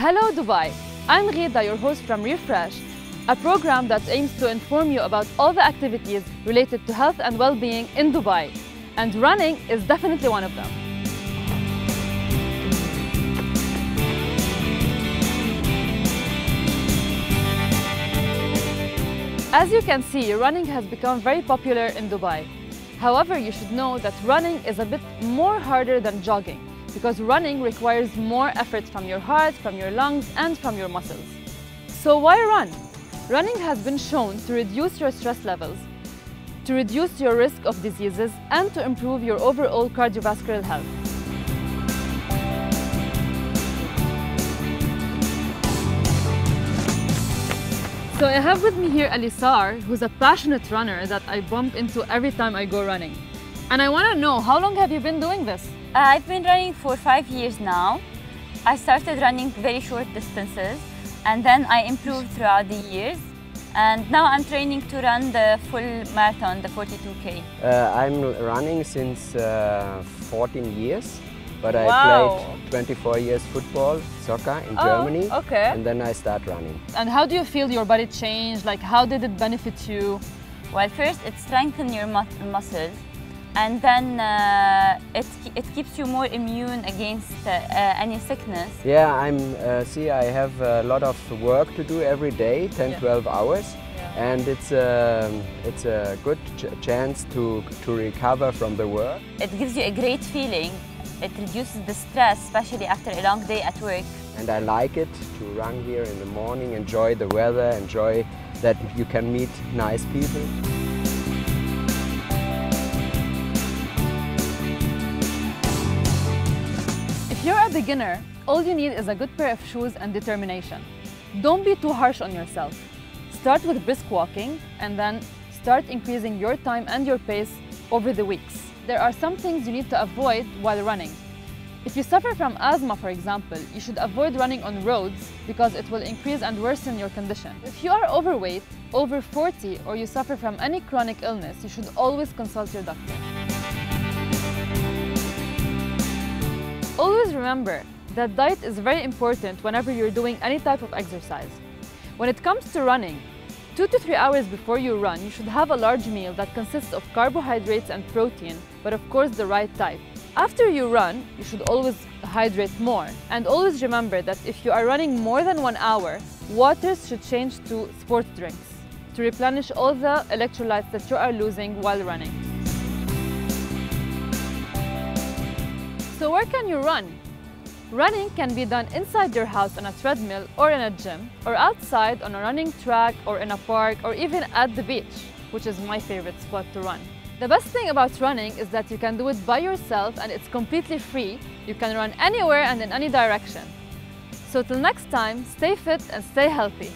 Hello Dubai! I'm Ghida, your host from Refresh, a program that aims to inform you about all the activities related to health and well-being in Dubai. And running is definitely one of them. As you can see, running has become very popular in Dubai. However, you should know that running is a bit more harder than jogging because running requires more effort from your heart, from your lungs, and from your muscles. So why run? Running has been shown to reduce your stress levels, to reduce your risk of diseases, and to improve your overall cardiovascular health. So I have with me here Alisar, who's a passionate runner that I bump into every time I go running. And I want to know, how long have you been doing this? Uh, I've been running for five years now. I started running very short distances and then I improved throughout the years. And now I'm training to run the full marathon, the 42K. Uh, I'm running since uh, 14 years, but Wow. I played 24 years football, soccer in Oh, Germany, okay. and then I start running. And how do you feel your body changed? Like, how did it benefit you? Well, first it strengthened your mu- muscles and then uh, it, it keeps you more immune against uh, any sickness. Yeah, I'm. Uh, see, I have a lot of work to do every day, 10, Yeah. 12 hours, Yeah. and it's a it's a good ch- chance to to recover from the work. It gives you a great feeling. It reduces the stress, especially after a long day at work. And I like it to run here in the morning, enjoy the weather, enjoy that you can meet nice people. A beginner, all you need is a good pair of shoes and determination. Don't be too harsh on yourself. Start with brisk walking and then start increasing your time and your pace over the weeks. There are some things you need to avoid while running. If you suffer from asthma, for example, you should avoid running on roads because it will increase and worsen your condition. If you are overweight, over 40, or you suffer from any chronic illness, you should always consult your doctor. Remember that diet is very important whenever you're doing any type of exercise. When it comes to running, two to three hours before you run, you should have a large meal that consists of carbohydrates and protein, but of course the right type. After you run, you should always hydrate more. And always remember that if you are running more than one hour, water should change to sports drinks to replenish all the electrolytes that you are losing while running. So where can you run? Running can be done inside your house on a treadmill or in a gym, or outside on a running track or in a park or even at the beach, which is my favorite spot to run. The best thing about running is that you can do it by yourself and it's completely free. You can run anywhere and in any direction. So till next time, stay fit and stay healthy.